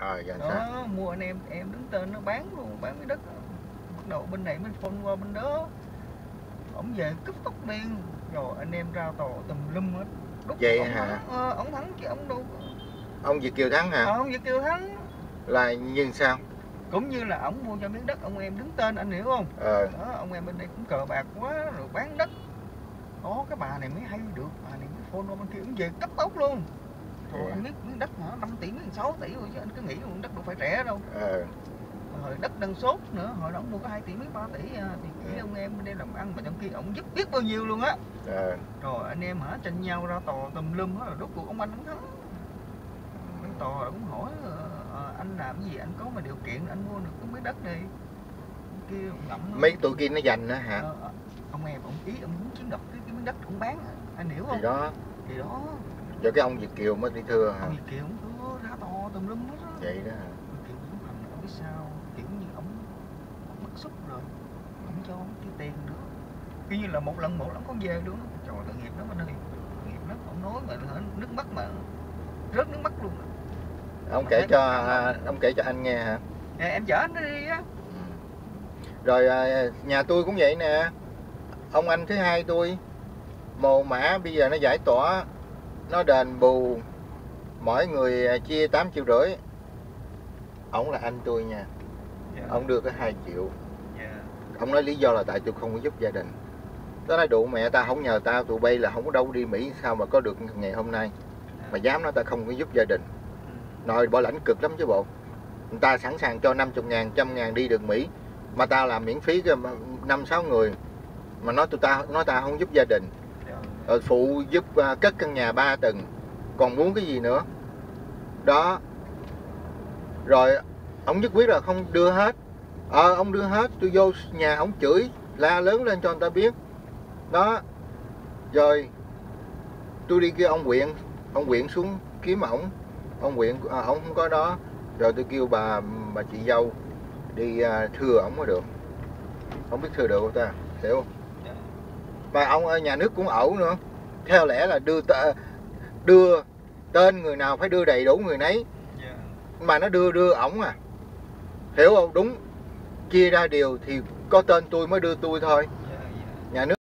giờ sao đó mua anh em em đứng tên nó bán luôn bán cái đất. Bắt đầu bên này mới phân qua bên đó. Ổng về cấp tốc liền rồi anh em ra tòa tùm lum hết. Lúc Vậy ổng hả? thắng, ờ, ổng thắng chứ ổng đâu có- ông Việt Kiều thắng hả? Ờ, ông Việt Kiều thắng. Là nhưng sao? Cũng như là ổng mua cho miếng đất ông em đứng tên anh hiểu không? Ờ. Đó, ông em bên đây cũng cờ bạc quá rồi bán đất. Đó cái bà này mới hay được bà này mới phone qua bên kia cũng về cấp tốc luôn Anh biết miếng đất hả 5 tỷ miếng 6 tỷ rồi chứ anh cứ nghĩ miếng đất đâu phải rẻ đâu. Ờ. Hồi đất đang sốt nữa hồi đó ông mua có 2 tỷ mấy 3 tỷ à, thì chỉ Ừ. ông em bên đây làm ăn mà trong kia ông giúp biết bao nhiêu luôn á. Ờ. Rồi anh em hả tranh nhau ra tòa tùm lum hết rồi rốt cuộc ông anh cũng thắng. Bên tòa cũng hỏi ờ, ờ, anh làm cái gì anh có mà điều kiện anh mua được cái miếng đất này? Kia ngậm mấy tụi kia nó giành nữa hả? Ờ, ờ, ông em ông ý ông muốn chiếm đoạt cái, cái miếng đất ông bán anh hiểu thì không? đó. Thì đó rồi cái ông Việt Kiều mới đi thưa hả? Ông Việt Kiều cứ ra tòa tùm lum hết á. Vậy đó hả? Ông Kiều cũng thành ông biết sao kiểu như ông bức xúc rồi ông cho ông cái tiền nữa. Kiểu như là một lần một lắm con về luôn á. trời tội nghiệp lắm anh ơi nghiệp lắm. Ông nói mà nước mắt mà rớt nước mắt luôn ông kể cho ông kể cho anh nghe hả? Nè, em chở anh đi á. Rồi à, nhà tôi cũng vậy nè. Ông anh thứ hai tôi mồ mã bây giờ nó giải tỏa nó đền bù. Mỗi người à, chia 8 triệu rưỡi. Ông là anh tôi nha. Ông đưa cái 2 triệu. Dạ. ông nói lý do là tại tôi không có giúp gia đình. Tôi nói đủ mẹ ta không nhờ tao tụi bay là không có đâu đi mỹ sao mà có được ngày hôm nay? Mà dám nói ta không có giúp gia đình. Nội bảo lãnh cực lắm chứ bộ. Người ta sẵn sàng cho 50 ngàn trăm ngàn đi được mỹ mà tao làm miễn phí cho năm sáu người. Mà nói tụi ta nói ta không giúp gia đình. Dạ rồi phụ giúp à, cất căn nhà ba tầng. Còn muốn cái gì nữa? Đó. Rồi ông nhất quyết là không đưa hết. Ờ ông đưa hết tôi vô nhà ông chửi la lớn lên cho người ta biết. Đó. Rồi tôi đi kêu ông quyện ông quyện xuống kiếm ổng. Ông quyện à, ông không có đó. Rồi tôi kêu bà bà chị dâu đi à, thưa ổng mới được. Không biết thưa được không ta? Hiểu không? Và ông ở nhà nước cũng ẩu nữa. Theo lẽ là đưa đưa tên người nào phải đưa đầy đủ người nấy. Dạ. mà nó đưa đưa ổng à. Hiểu không? Đúng. Chia ra điều thì có tên tôi mới đưa tôi thôi. Dạ, dạ. nhà nước